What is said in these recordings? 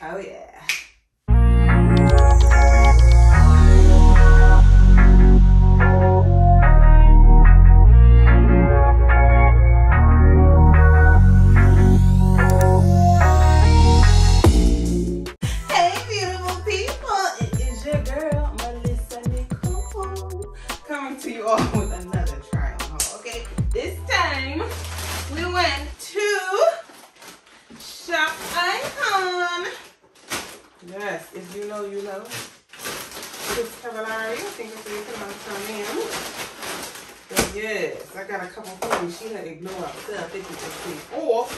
Oh yeah. Yes, if you know, you know. This Cavallari, I think that's what you put on some But yes, I got a couple things. She had a blow up sale 50% off.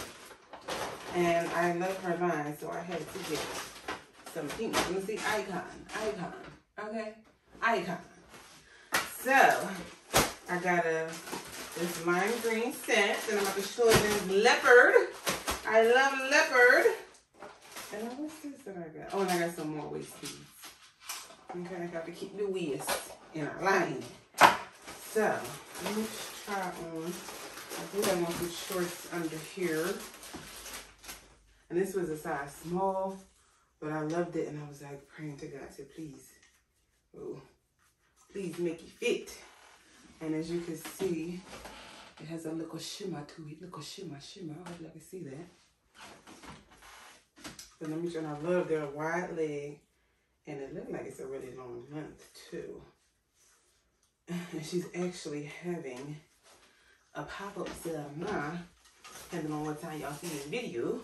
And I love her line, so I had to get some. Let me see, Iccon, Iccon, okay, Iccon. So I got a this lime green scent, and I'm about to show you this leopard. I love leopard. And what's this that I got? Oh, and I got some more waist beads. Okay, I got to keep the waist in our line. So let me try on. I think I want some shorts under here. And this was a size small, but I loved it and I was like praying to God to please, oh, please make it fit. And as you can see, it has a little shimmer to it, little shimmer, shimmer. I hope you can see that. But let me show you, I love their wide leg and it looked like it's a really long length too. And she's actually having a pop-up sale now, depending on what time y'all see this video.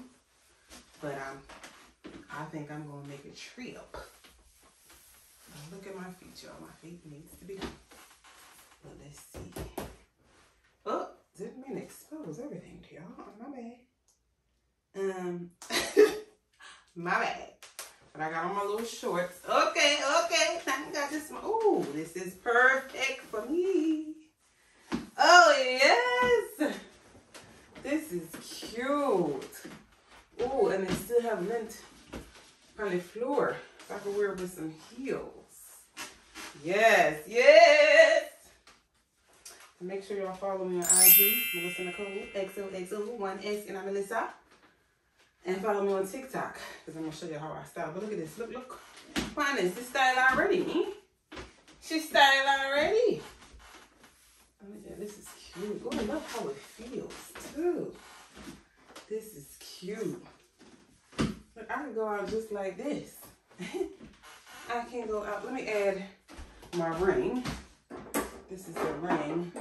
But um, I think I'm gonna make a trip. Look at my feet, y'all. My feet needs to be done. But let's see. Oh, didn't mean to expose everything to y'all. My bad. Um, my bad. But I got on my little shorts. Okay, okay. I got this. Ooh, this is perfect for me. Oh, yes. This is cute. Oh, and they still have lint on the floor. So I can wear it with some heels. Yes, yes. Make sure y'all follow me on IG, Melisa Nicole, XOXO1X, and I'm Melisa. And follow me on TikTok, because I'm going to show you how I style. But look at this. Look, look. Find is This style already. She's styled already. This is cute. Oh, I love how it feels, too. This is cute. Look, I can go out just like this. I can go out. Let me add my ring. This is the ring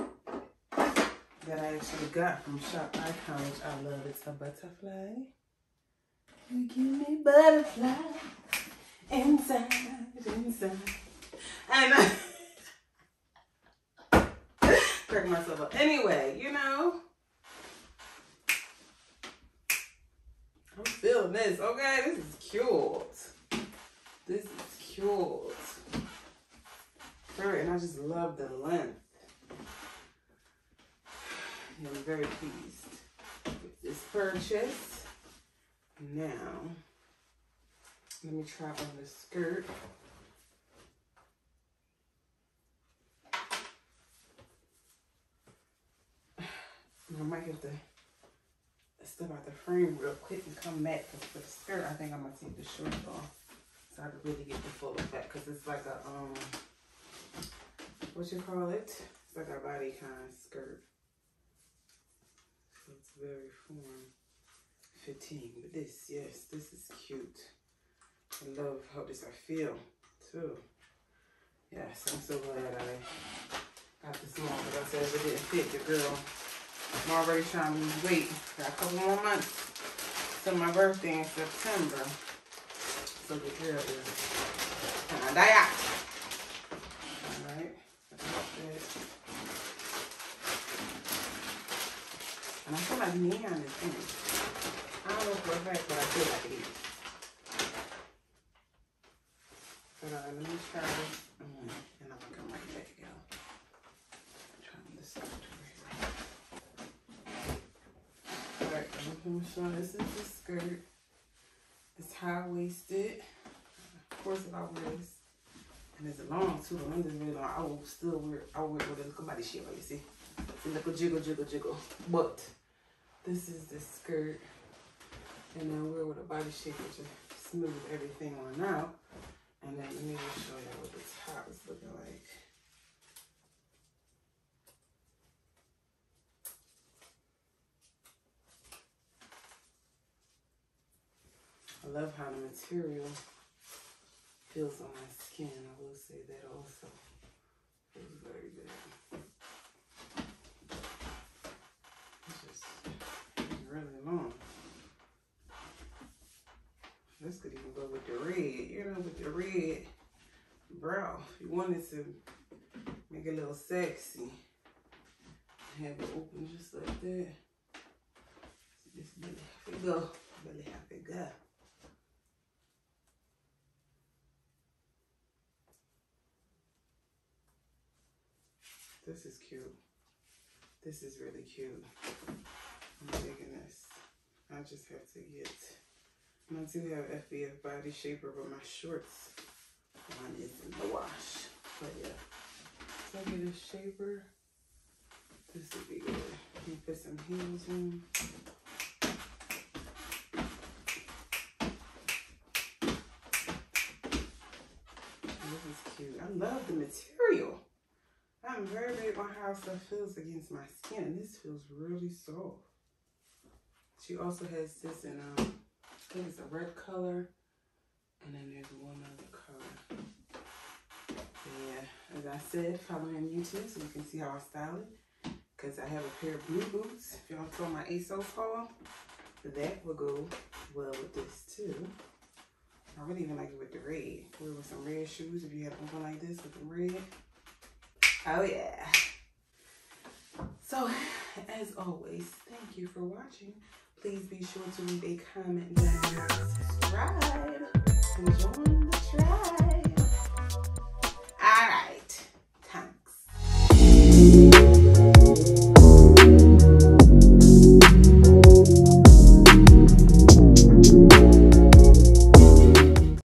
that I actually got from Shop Iccon, which I love. It's a butterfly. You give me butterfly inside, inside. And I crack myself up. Anyway, you know, I'm feeling this, okay? This is cute. This is cute. Very, and I just love the length. I'm very pleased with this purchase. Now, let me try on the skirt. I might have to step out the frame real quick and come back because for the skirt, I think I'm gonna take the shorts off so I can really get the full effect because it's like a um, what you call it? It's like a bodycon skirt. So it's very form fitting. But this, yes, this is cute. I love how this I feel too. Yes, I'm so glad I got this one because I said if it didn't fit the girl. I'm already trying to weight. Got a couple more months till my birthday in September. So the girl is of die out. Alright. And I feel like neon is in it. I don't know for a but I feel like it is. But uh, let me try this. Mm, and I'm gonna come right back, y'all. Trying this out. Alright, I'm showing this is the skirt. It's high waisted. Of course, if I wear this, and it's long too, the length really long. I will still wear. I will wear it with a little body shape. You see, it's a little jiggle, jiggle, jiggle. But this is the skirt, and I wear with a body shape, is smooth everything on out. And then let me just show you what the top is looking like. I love how the material feels on my skin. I will say that also. Feels very good. It's just really long. This could even go with the red, you know, with the red brow. If you wanted to make it a little sexy, have it open just like that. Just really have it go, really have it go. This is cute. This is really cute. I'm digging this. I just have to get, I do have FBF body shaper, but my shorts one is in the wash. But yeah, so I get a shaper. This would be good. You put some heels in. This is cute. I love the material. I'm very big on how stuff feels against my skin. This feels really soft. She also has this in, um, Think it's a red color. And then there's one other color. Yeah, as I said, follow me on YouTube so you can see how I style it. Because I have a pair of blue boots. If y'all saw my ASOS haul, that will go well with this too. I really even like it with the red. Wear with some red shoes if you have something like this with the red. Oh yeah. So, as always, thank you for watching please be sure to leave a comment down subscribe and join the tribe.